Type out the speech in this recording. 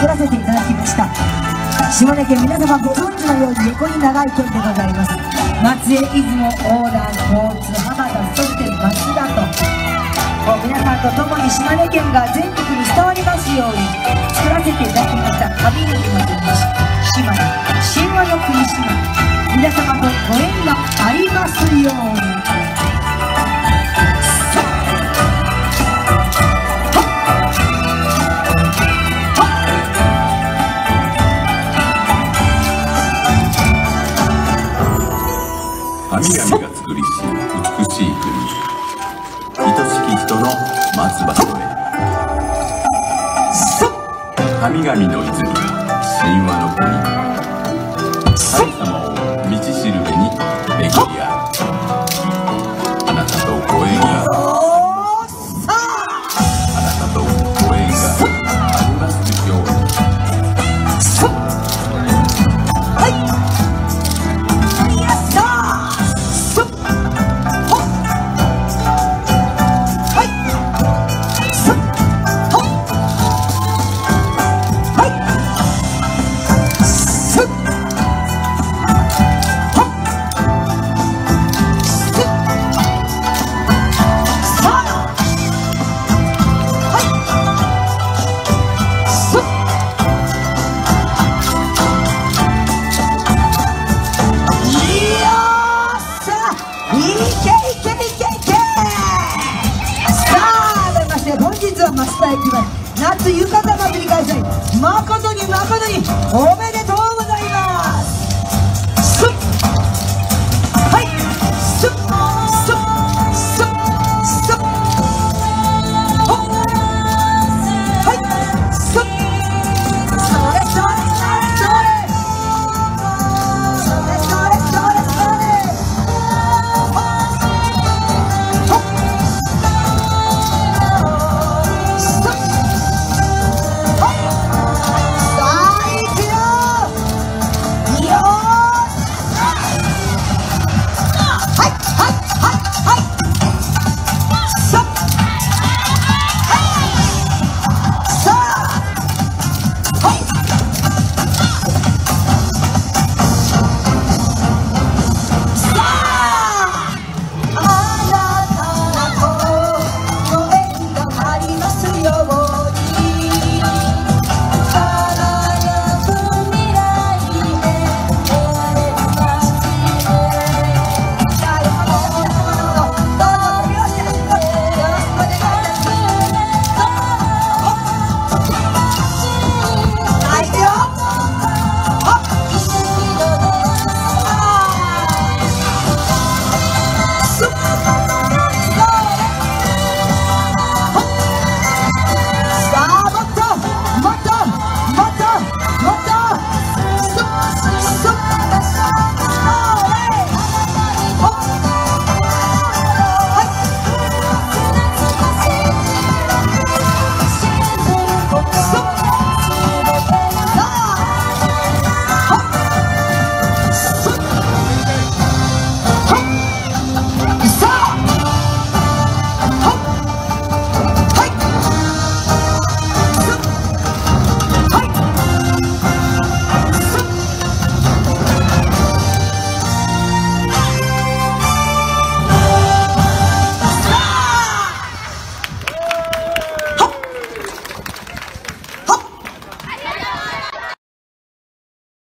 作らせていただきました。島根県皆様ご存知のように横に長い県でございます。松江出雲横断交通浜田そして松田と皆さんと共に島根県が全国に伝わりますように作らせていただきました。旅に行きまし神々が作りし美しい国。愛しき人の待つ場所へ神々の泉。神話の国。神様を本日は松田駅前夏浴衣祭り開催誠に誠におめでとう